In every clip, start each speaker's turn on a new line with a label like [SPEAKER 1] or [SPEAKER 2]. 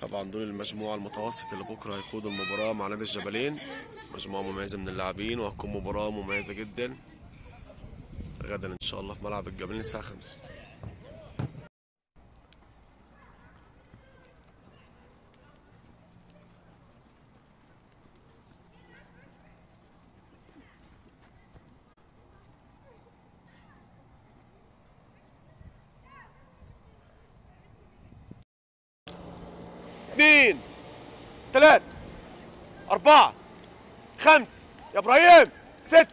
[SPEAKER 1] طبعا دول المجموعة المتوسط اللي بكرة هيقودوا المباراة مع نادي الجبلين. مجموعة مميزة من اللاعبين وهتكون مباراة مميزة جدا. غدا إن شاء الله في ملعب الجبلين الساعة 5
[SPEAKER 2] اثنين ثلاثة أربعة. خمس. يا إبراهيم. ست.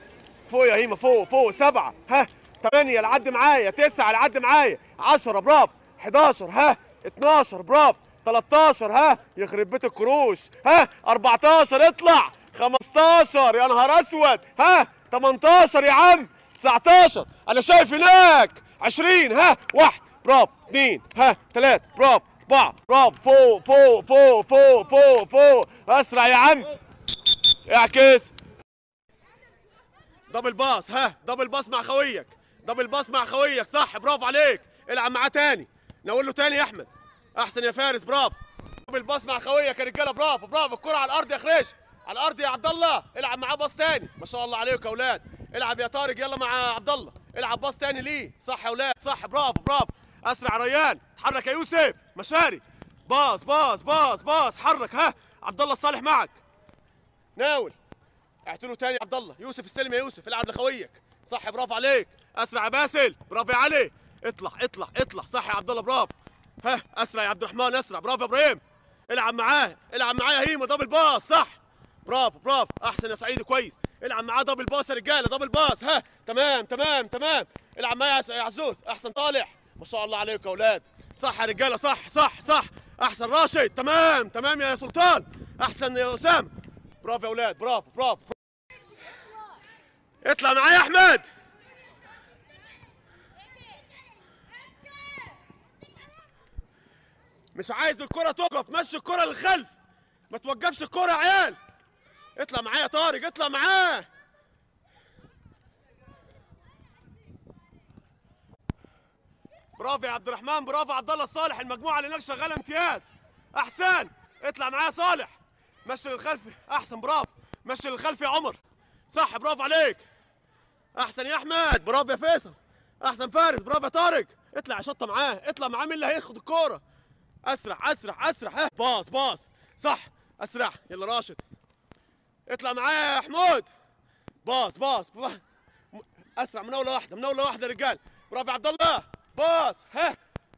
[SPEAKER 2] فوق يا هيما فوق فوق. سبعة. ها. ثمانية العد معايا. تسعة. العد معايا. عشرة. برافو. 11 ها. 12 برافو. 13 ها. يخرب بيت الكروش. ها. 14 اطلع. 15 يا نهار أسود. ها. 18 يا عم. 19 أنا شايف هناك. 20 ها. واحد. برافو. اثنين ها. ثلاثة برافو. أربعة برافو فوق فوق فوق فوق فوق فوق. أسرع يا عم. اعكس double pass ها؟ double pass مع خويك. double pass مع خويك صح برافو عليك. العب معاه تاني. نقول له تاني يا أحمد. أحسن يا فارس برافو. double pass مع خويك يا رجالة برافو برافو. الكرة على الأرض يا خريش. على الأرض يا عبد الله. العب معاه pass تاني. ما شاء الله عليك يا أولاد. العب يا طارق يلا مع عبد الله. العب pass تاني ليه. صح يا أولاد صح برافو برافو. أسرع ريان. اتحرك يا يوسف. مشاري. pass pass pass pass. حرك ها. عبد الله الصالح معك. ناول. اعتله تاني عبد الله يوسف استلم يا يوسف. العب لخويك. صح برافو عليك. اسرع يا باسل. برافو يا علي اطلع اطلع اطلع. صح يا عبد الله برافو. ها اسرع يا عبد الرحمن اسرع. برافو يا إبراهيم. العب معاه. العب معاه يا هيما double pass. صح. برافو برافو. احسن يا سعيد كويس. العب معاه double pass يا رجاله. double pass ها. تمام تمام تمام. العب معاه يا عزوز. احسن صالح. ما شاء الله عليكم يا أولاد. صح يا رجالة صح صح صح. أحسن راشد تمام تمام يا سلطان. أحسن يا أسامة. برافو يا أولاد برافو برافو. اطلع معايا يا أحمد. مش عايز الكرة تقف مشي الكرة للخلف. ما توقفش الكرة يا عيال. اطلع معايا يا طارق اطلع معاه. برافو يا عبد الرحمن برافو عبد الله الصالح المجموعة اللي هناك شغالة امتياز. أحسن اطلع معايا يا صالح. مشي للخلف أحسن برافو. مشي للخلف يا عمر. صح برافو عليك. أحسن يا أحمد برافو يا فيصل. أحسن فارس برافو يا طارق. اطلع يا شطة معاه اطلع معاه. مين اللي هياخد الكورة؟ أسرع أسرع أسرع. ها باص باص. صح أسرع. يلا راشد. اطلع معايا يا حمود باص باص أسرع مناوله واحدة مناوله واحدة يا رجال. برافو يا عبد الله. باص ها؟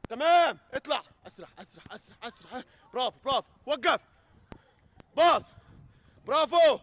[SPEAKER 2] تمام. اطلع. اسرع اسرع اسرع اسرع ها؟ برافو برافو. وقف. باص. برافو.